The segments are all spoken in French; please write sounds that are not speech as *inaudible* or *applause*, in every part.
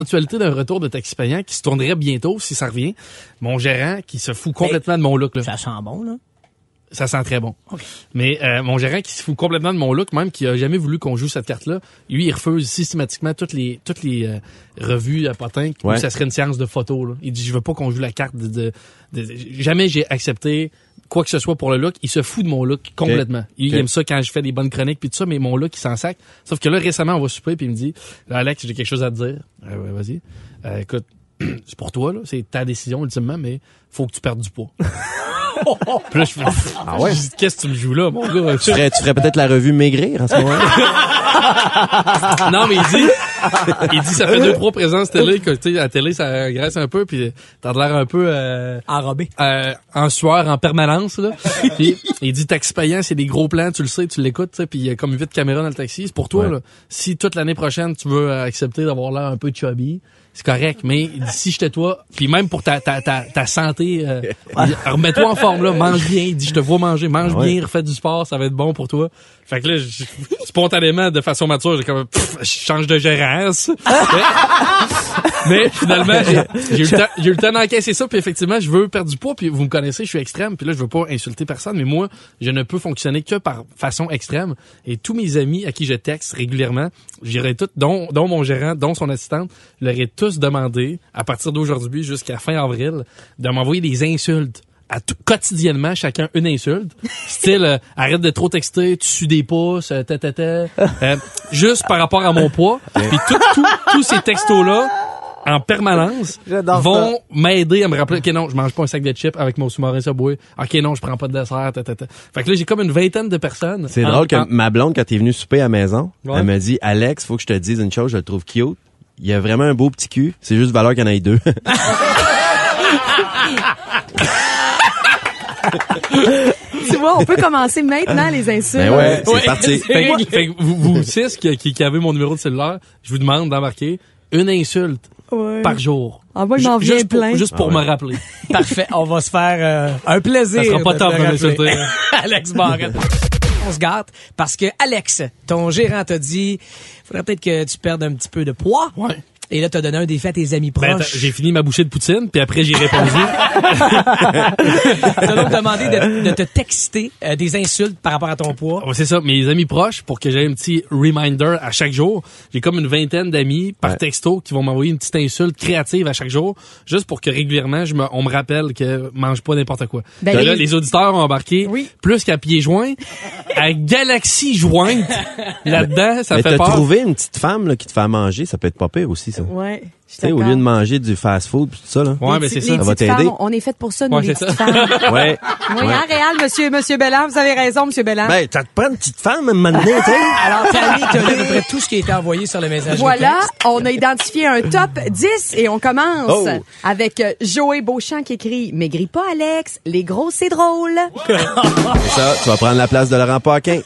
L'éventualité d'un retour de taxi payant qui se tournerait bientôt si ça revient. Mon gérant qui se fout complètement de mon look. Là. Ça sent bon, là. Ça sent très bon. Mais euh, mon gérant qui se fout complètement de mon look, même qui a jamais voulu qu'on joue cette carte-là, lui, il refuse systématiquement toutes les toutes les euh, revues à Potin où Ouais. ça serait une séance de photos. Là. Il dit, je veux pas qu'on joue la carte de... de- de- jamais j'ai accepté quoi que ce soit pour le look. Il se fout de mon look complètement. Il, aime ça quand je fais des bonnes chroniques puis tout ça, mais mon look, il s'en sac. Sauf que là, récemment, on va souper puis il me dit, Là, Alex, j'ai quelque chose à te dire. Euh, ouais, vas-y. Euh, écoute, *clears throat* c'est pour toi, là. C'est ta décision, ultimement, mais faut que tu perdes du poids. *laughs* Puis là, je fais, Ah ouais? dis, qu'est-ce que tu me joues là, mon gars? Tu ferais, tu ferais peut-être la revue Maigrir en ce moment? *laughs* non, mais il dit, il dit, ça fait deux, trois présences télé que, tu sais, à la télé, ça graisse un peu, puis t'as de l'air un peu, euh, Enrobé. euh, en sueur en permanence, là. Puis, il dit, taxi payant, c'est des gros plans, tu le sais, tu l'écoutes, tu sais, puis il y a comme huit caméras dans le taxi, c'est pour toi, Ouais. là. Si toute l'année prochaine, tu veux accepter d'avoir l'air un peu chubby, c'est correct, mais si j'étais toi, puis même pour ta, ta, ta, ta santé, euh, remets-toi en forme, là, mange bien, dit, je te vois manger, mange Ah ouais. bien, refais du sport, ça va être bon pour toi. Fait que là, je- spontanément, de façon mature, j'ai comme, pff, je change de gérance. *laughs* Mais finalement, j'ai eu le temps, d'encaisser ça, puis effectivement, je veux perdre du poids, puis vous me connaissez, je suis extrême, puis là, je veux pas insulter personne, mais moi, je ne peux fonctionner que par façon extrême. Et tous mes amis à qui je texte régulièrement, j'irai tout, dont, dont mon gérant, dont son assistante, je leur ai tous demandé, à partir d'aujourd'hui jusqu'à fin avril, de m'envoyer des insultes. À tout, quotidiennement, chacun une insulte. *laughs* Style, euh, arrête de trop texter, tu sues des pouces, euh, ta, ta, ta. Euh, juste par rapport à mon poids. *laughs* Puis tout- tout- tous ces textos-là, en permanence vont m'aider à me rappeler ok non je mange pas un sac de chips avec mon sous-marin Subway ok non je prends pas de dessert ta, ta, ta. fait que là j'ai comme une vingtaine de personnes C'est drôle que en- ma blonde, quand t'es venue souper à la maison, Ouais. elle m'a dit, Alex, faut que je te dise une chose, je le trouve cute. Il y a vraiment un beau petit cul. C'est juste valeur qu'il y en ait deux. *laughs* Tu vois, on peut commencer maintenant les insultes. Ben ouais, c'est Ouais, parti. *laughs* fait que, fait que vous, vous six qui, qui, qui avez mon numéro de cellulaire je vous demande d'embarquer une insulte Ouais. par jour Ah, moi, juste pour, plein. juste pour Ah ouais. me rappeler Parfait. On va se faire euh, un plaisir. Ça sera pas de top de m'insulter, hein. *laughs* Alex Barrette. On se gâte parce que Alex, ton gérant t'a dit, faudrait peut-être que tu perdes un petit peu de poids. Et là, t'as donné un défi à tes amis ben, proches. j'ai fini ma bouchée de poutine puis après j'ai répondu *laughs* T'as donc demandé de, de te texter euh, des insultes par rapport à ton poids. C'est ça, mes amis proches, pour que j'aie un petit reminder à chaque jour. J'ai comme une vingtaine d'amis par Ouais. texto qui vont m'envoyer une petite insulte créative à chaque jour, juste pour que régulièrement, je me, on me rappelle que mange pas n'importe quoi. Ben, là, les- les auditeurs ont embarqué Oui. plus qu'à pieds joints, à galaxie jointe. *laughs* Là-dedans, ça Mais fait t'as peur. trouvé une petite femme là, qui te fait à manger, ça peut être pas pire aussi, ça. Ouais. Tu sais, au lieu de manger du fast-food pis tout ça, là. Ouais, Les mais c'est ça. Ça va petites t'aider. femmes, on est fait pour ça, nous, Ouais, les petites ça. femmes. *laughs* Ouais. Oui, Ouais. hein, Réal, monsieur, monsieur Bellam, vous avez raison, monsieur Bellam. Ben, t'as pas une petite femme à donné, tu sais. *laughs* Alors, Tammy, t'as lu à peu près tout ce qui a été envoyé sur le message. Voilà, on a identifié un top 10 et on commence Oh. avec Joey Beauchamp qui écrit « Maigris pas, Alex, les gros, c'est drôle *laughs* C'est ça, tu vas prendre la place de Laurent Paquin.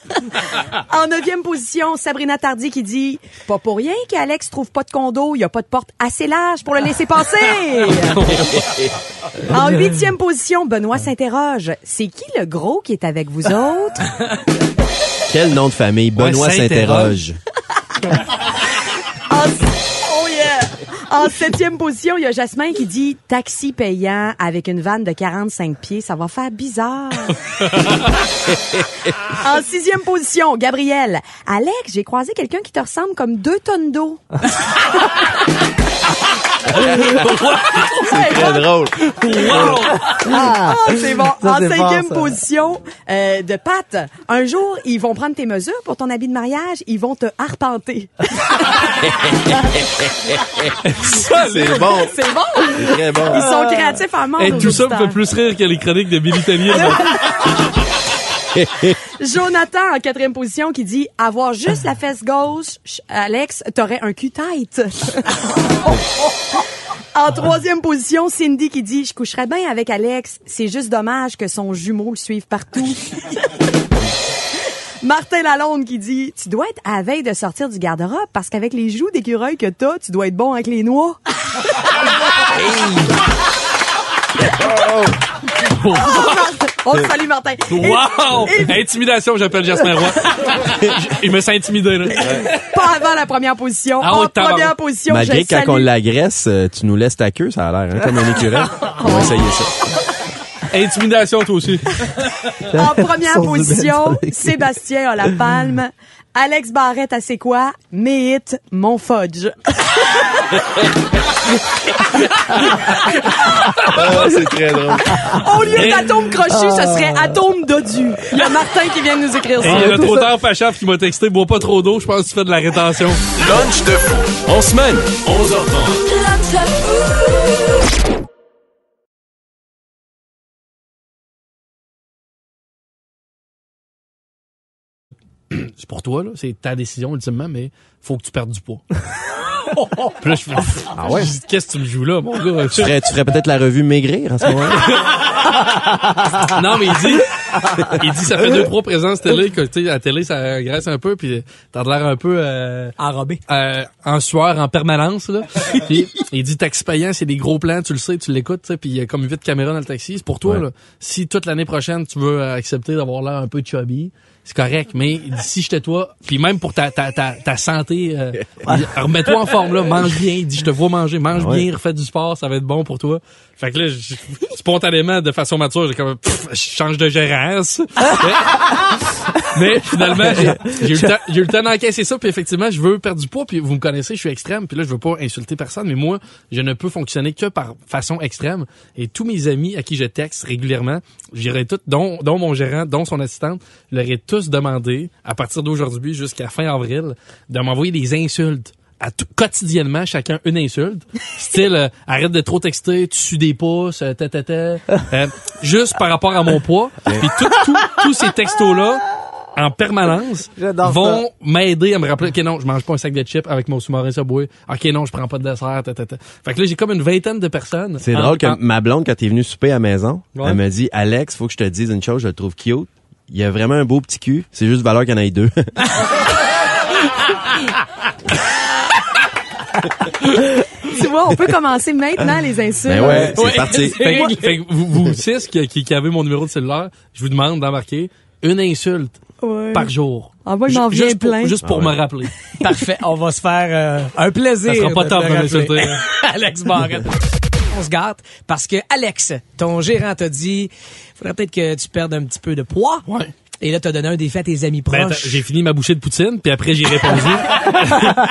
En neuvième position, Sabrina Tardy qui dit « Pas pour rien qu'Alex trouve pas de condo, il y a pas de porte assez large pour le laisser passer. *laughs* » En huitième position, Benoît s'interroge « C'est qui le gros qui est avec vous autres? Quel nom de famille? Benoît s'interroge. s'interroge. En, septième position, il y a Jasmin qui dit taxi payant avec une vanne de 45 pieds, ça va faire bizarre. en sixième position, Gabriel. Alex, j'ai croisé quelqu'un qui te ressemble comme deux tonnes d'eau. C'est très drôle. Ah, c'est bon. Ça, en c'est cinquième fort, ça. position euh, de Pat. Un jour, ils vont prendre tes mesures pour ton habit de mariage. Ils vont te arpenter. C'est bon. C'est bon. C'est très bon. Ils sont créatifs en mort. Nos tout ça me fait plus rire que les chroniques de Billy Tellier. *laughs* *laughs* Jonathan en quatrième position qui dit avoir juste la fesse gauche, ch- Alex, t'aurais un cul tête. *laughs* en troisième position, Cindy qui dit je coucherais bien avec Alex, c'est juste dommage que son jumeau le suive partout. *laughs* Martin Lalonde qui dit tu dois être à la veille de sortir du garde-robe parce qu'avec les joues d'écureuil que t'as, tu dois être bon avec les noix. On te salue, Martin. Wow! Intimidation, j'appelle Jasmin Roy. *laughs* Il me sent intimidé, là. Pas avant la première position. Ah en première position, Malgré je que quand salue. on l'agresse, euh, tu nous laisses ta queue, ça a l'air, hein, comme un écureuil. *laughs* On va essayer ça. Intimidation, toi aussi. En première position, Sébastien a la palme. Alex Barrette à c'est quoi? Mes hits, mon fudge. *laughs* Ah, c'est très drôle. Au lieu d'atome crochu, ce serait atome dodu. Il y a Martin qui vient de nous écrire Et il y a ça. notre auteur Pachaf qui m'a texté, bois pas trop d'eau, je pense que tu fais de la rétention. Lunch de fou. En semaine, 11h30. C'est pour toi, là. C'est ta décision, ultimement, mais faut que tu perdes du poids. *laughs* Puis là, je fais, ah ouais? Qu'est-ce que tu me joues là, mon gars? Tu ferais, tu ferais peut-être la revue Maigrir à ce moment-là? *laughs* Non, mais il dit, il dit, ça fait deux, trois présences télé que, tu sais, à la télé, ça graisse un peu, puis t'as l'air un peu, euh, Enrobé. euh, en sueur en permanence là. Puis il dit taxi payant, c'est des gros plans, tu le sais, tu l'écoutes, tu sais, puis il y a comme huit caméras dans le taxi, c'est pour toi Ouais. là. Si toute l'année prochaine tu veux accepter d'avoir l'air un peu chubby, c'est correct, mais si j'étais toi, puis même pour ta ta ta, ta santé, euh, remets-toi en forme là, mange bien, dit je te vois manger, mange Ouais. bien, refais du sport, ça va être bon pour toi. Fait que là, je- spontanément, de façon mature, j'ai comme, je change de gérance. Mais finalement, j'ai eu le temps, j'ai eu le temps d'encaisser ça, puis effectivement, je veux perdre du poids, puis vous me connaissez, je suis extrême, puis là, je veux pas insulter personne, mais moi, je ne peux fonctionner que par façon extrême. Et tous mes amis à qui je texte régulièrement, j'irai tout, dont, dont mon gérant, dont son assistante, leur ai tous demandé, à partir d'aujourd'hui jusqu'à fin avril, de m'envoyer des insultes. À tout- quotidiennement, chacun une insulte. *laughs* Style, euh, arrête de trop texter, tu sues des pouces, euh, ta, ta, ta. Euh, juste par rapport à mon poids. *laughs* Puis tout- tout- tous ces textos-là, en permanence vont m'aider à me rappeler ok non je mange pas un sac de chips avec mon sous-marin Subway ok non je prends pas de dessert ta, ta, ta. fait que là j'ai comme une vingtaine de personnes C'est drôle que en- ma blonde, quand t'es venue souper à la maison, Ouais. elle m'a dit, Alex, faut que je te dise une chose, je le trouve cute. Il y a vraiment un beau petit cul. C'est juste valeur qu'il y en ait deux. *laughs* Tu vois, on peut commencer maintenant les insultes. Ben ouais, c'est Ouais, parti. *laughs* fait que- fait que vous, vous six qui, qui, qui avez mon numéro de cellulaire je vous demande d'embarquer une insulte Ouais. par jour Ah, moi, il m'en vient juste pour, plein. juste pour Ah ouais. me rappeler Parfait. On va se faire euh, un plaisir. Ça sera pas de top m'insulter. *laughs* Alex Barrette. On se parce que Alex, ton gérant t'a dit, faudrait peut-être que tu perdes un petit peu de poids. Et là, t'as donné un défi à tes amis Ben, proches. j'ai fini ma bouchée de poutine puis après j'ai répondu *laughs*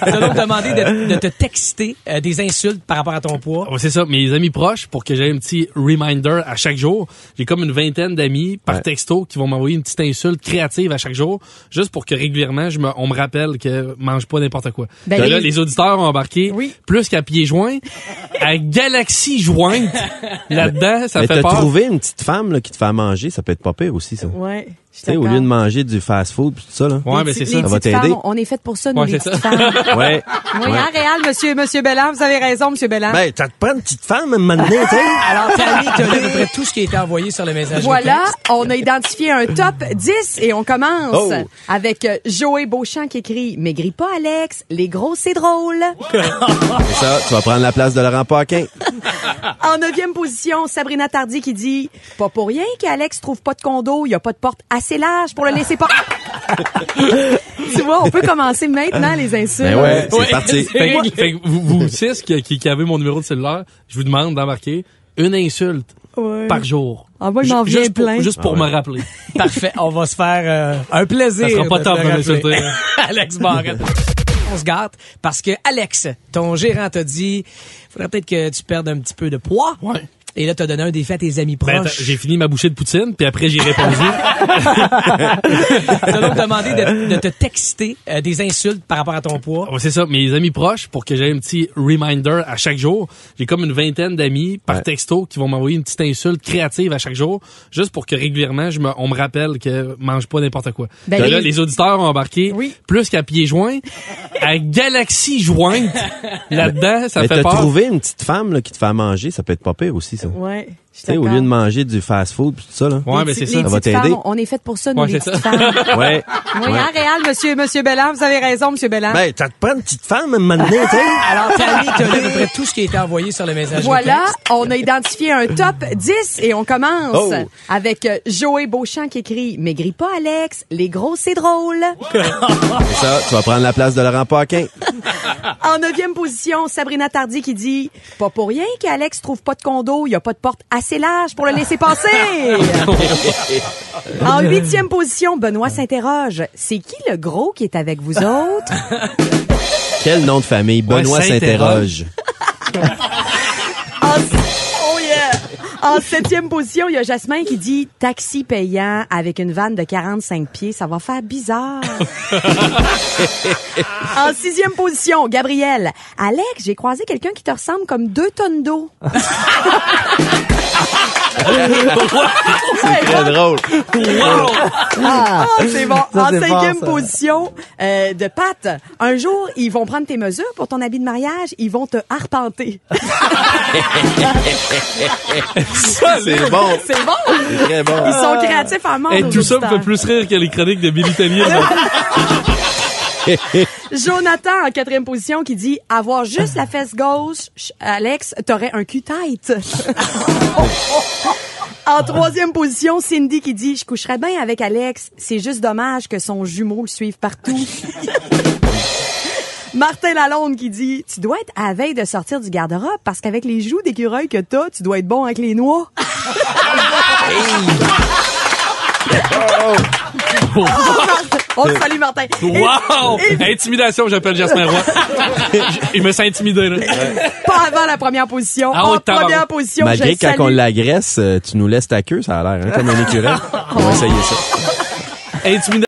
T'as donc demandé de, de te texter euh, des insultes par rapport à ton poids. Ouais, c'est ça, mes amis proches, pour que j'aie un petit reminder à chaque jour. J'ai comme une vingtaine d'amis par Ouais. texto qui vont m'envoyer une petite insulte créative à chaque jour, juste pour que régulièrement, je me, on me rappelle que mange pas n'importe quoi. Ben, là, les- les auditeurs ont embarqué Oui. plus qu'à pieds joints, à galaxie jointe. *laughs* Là-dedans, ça Mais fait t'as peur. trouvé une petite femme là, qui te fait à manger, ça peut être pas pire aussi, Ouais. Tu sais, au lieu de manger du fast-food tout ça, là. Ouais, Les mais c'est ça. Ça va petites t'aider. femmes, On est fait pour ça, nous, Ouais, les c'est petites ça. femmes. *laughs* Ouais. Oui, hein, Réal, monsieur, monsieur Belland, vous avez raison, monsieur Belland. Ben, t'as te prendre une petite femme à un moment donné, tu sais. *laughs* Alors, Tammy, t'as lu à peu près tout ce qui a été envoyé sur le message. Voilà, on a identifié un top 10 et on commence Oh. avec Joey Beauchamp qui écrit « Maigris pas, Alex, les gros, c'est drôle *laughs* C'est ça, tu vas prendre la place de Laurent Paquin. ». En neuvième position, Sabrina Tardy qui dit « Pas pour rien qu'Alex trouve pas de condo, il y a pas de porte assez large pour le laisser pas. *laughs* » Tu vois, on peut commencer maintenant les insultes. Ben ouais, c'est Ouais. parti. Fait que, fait que vous, vous six qui, qui, qui avez mon numéro de cellulaire, je vous demande d'embarquer une insulte Ouais. par jour. Ah, moi, il m'en Ju- vient juste pour, plein. juste pour Ah ouais. me rappeler. *laughs* Parfait. On va se faire euh, un plaisir. Ça sera pas de top m'insulter. *laughs* Alex Barrette. On se gâte parce que Alex, ton gérant t'a dit, faudrait peut-être que tu perdes un petit peu de poids. Ouais. Et là, t'as donné un défi à tes amis Ben, proches. j'ai fini ma bouchée de poutine, puis après j'ai répondu. *laughs* T'as donc demandé de, de te texter euh, des insultes par rapport à ton poids. Ouais, c'est ça, mes amis proches, pour que j'aie un petit reminder à chaque jour. J'ai comme une vingtaine d'amis par Ouais. texto qui vont m'envoyer une petite insulte créative à chaque jour, juste pour que régulièrement, je me, on me rappelle que mange pas n'importe quoi. Ben, là, les- les auditeurs ont embarqué Oui. plus qu'à pieds joints, à galaxie jointe. *laughs* Là-dedans, ça Mais fait t'as peur. trouvé une petite femme là, qui te fait à manger, ça peut être pas pire aussi, Ouais. Tu sais, au lieu de manger du fast-food tout ça, là. Ouais, Les mais c'est ça. Ça va petites t'aider. femmes, On est fait pour ça, nous, Ouais, les c'est petites ça. femmes. *laughs* Ouais. Oui, hein, Réal, monsieur, monsieur Bellam, vous avez raison, monsieur Bellam. Ben, ça te prend une petite femme à un moment donné, tu sais. *laughs* Alors, Tammy, t'as lu à peu près tout ce qui a été envoyé sur le message. Voilà, on a identifié un top 10 et on commence Oh. avec Joey Beauchamp qui écrit « Maigris pas, Alex, les gros, c'est drôle *laughs* C'est ça, tu vas prendre la place de Laurent Paquin. ». En neuvième position, Sabrina Tardy qui dit « Pas pour rien qu'Alex trouve pas de condo, il y a pas de porte assez large pour le laisser passer. *laughs* » En huitième position, Benoît s'interroge « C'est qui le gros qui est avec vous autres? *laughs* Quel nom de famille? Benoît Ouais, s'interroge. En, oh yeah! En septième position, il y a Jasmin qui dit taxi payant avec une vanne de 45 pieds, ça va faire bizarre. en sixième position, Gabriel. Alex, j'ai croisé quelqu'un qui te ressemble comme deux tonnes d'eau. C'est très drôle. Ah, c'est bon. Ça, en c'est cinquième fort, ça. position euh, de Pat, un jour, ils vont prendre tes mesures pour ton habit de mariage, ils vont te arpenter. *laughs* C'est bon. C'est bon. C'est très bon. Ils sont créatifs en monde. Et tout ça me fait plus rire que les chroniques de Billy Tellier. *laughs* *laughs* Jonathan en quatrième position qui dit avoir juste la fesse gauche, ch- Alex, t'aurais un cul tight. *laughs* en troisième position, Cindy qui dit je coucherais bien avec Alex, c'est juste dommage que son jumeau le suive partout. *laughs* Martin Lalonde qui dit tu dois être à veille de sortir du garde-robe parce qu'avec les joues d'écureuil que t'as, tu dois être bon avec les noix. On te salue Martin. Wow! et- Intimidation, j'appelle Jasmin Roy. *laughs* Il me sent intimidé, là. pas avant la première position. Ah, en première position, Malgré quand on l'agresse, euh, tu nous laisses ta queue, ça a l'air, hein, comme un écureuil. *laughs* On va essayer ça. Intimidation.